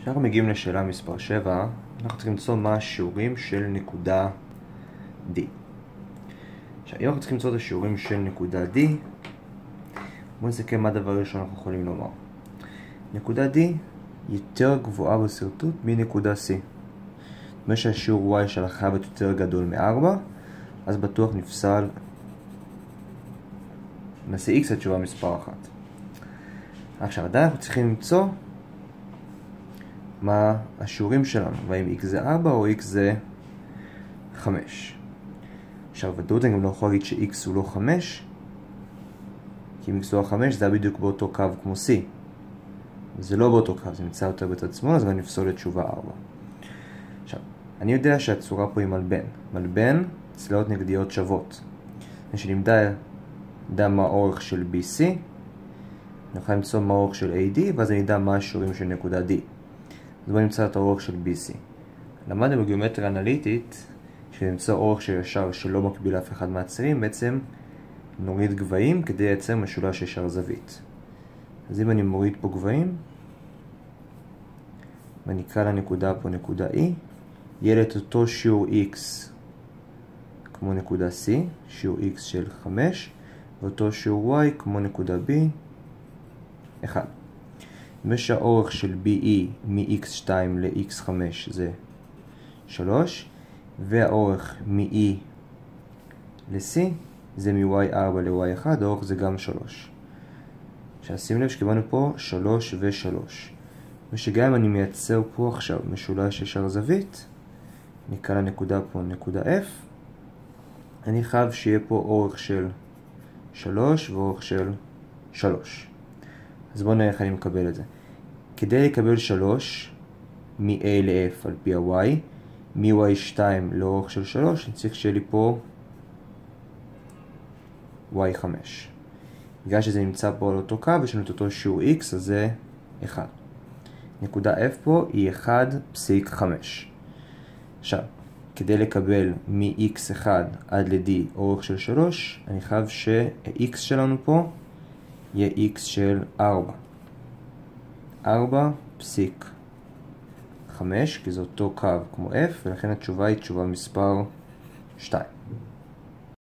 כשאנחנו מגיעים לשאלה מספר 7, אנחנו צריכים למצוא מה השיעורים של נקודה D. עכשיו, אם אנחנו צריכים למצוא את השיעורים של נקודה D, בואו נסתכל מה הדבר הראשון אנחנו יכולים לומר. נקודה D יותר גבוהה בשרטוט מנקודה C. זאת אומרת שהשיעור y שלה חייב להיות יותר גדול מ-4, אז בטוח נפסל נעשה x התשובה מספר 1. עכשיו, עדיין אנחנו צריכים למצוא מה השיעורים שלנו, והאם x זה 4 או x זה 5. עכשיו, ודאות אני גם לא יכול להגיד ש-x הוא לא 5, כי אם x הוא לא 5 זה היה בדיוק באותו קו כמו c. זה לא באותו קו, זה נמצא יותר בצד שמאל, אז אני אפסול את תשובה 4. עכשיו, אני יודע שהצורה פה היא מלבן. מלבן, צלעות נגדיות שוות. כשנמדע מה האורך של BC, נוכל למצוא מה האורך של AD, ואז אני אדע מה השיעורים של נקודה D. בואו נמצא את האורך של BC. למדנו בגיאומטריה אנליטית, כשנמצא אורך של ישר שלא מקביל לאף אחד מהצירים, בעצם נוריד גבהים כדי לייצר משולש ישר זווית. אז אם אני מוריד פה גבהים, ואני אקרא לנקודה פה נקודה E, יהיה את אותו שיעור X כמו נקודה C, שיעור X של 5, ואותו שיעור Y כמו נקודה B, 1. ושהאורך של BE מ-x2 ל-x5 זה 3, והאורך מ-E ל-C זה מ-y4 ל-y1, האורך זה גם 3. עכשיו שים לב שקיבלנו פה 3 ו-3. ושגם אם אני מייצר פה עכשיו משולש ישר זווית, נקרא לנקודה פה נקודה F, אני חייב שיהיה פה אורך של 3 ואורך של 3. אז בואו נראה איך אני מקבל את זה. כדי לקבל 3 מ-A ל-F על פי ה-Y, מ-Y2 לאורך של 3, אני צריך שיהיה לי פה Y5. בגלל שזה נמצא פה על אותו קו, יש לנו את אותו שיעור X, אז זה 1. נקודה F פה היא 1.5. עכשיו, כדי לקבל מ-X1 עד ל-D אורך של 3, אני חייב ש-X שלנו פה יהיה x של 4. 4 פסיק 5, כי זה אותו קו כמו f, ולכן התשובה היא תשובה מספר 2.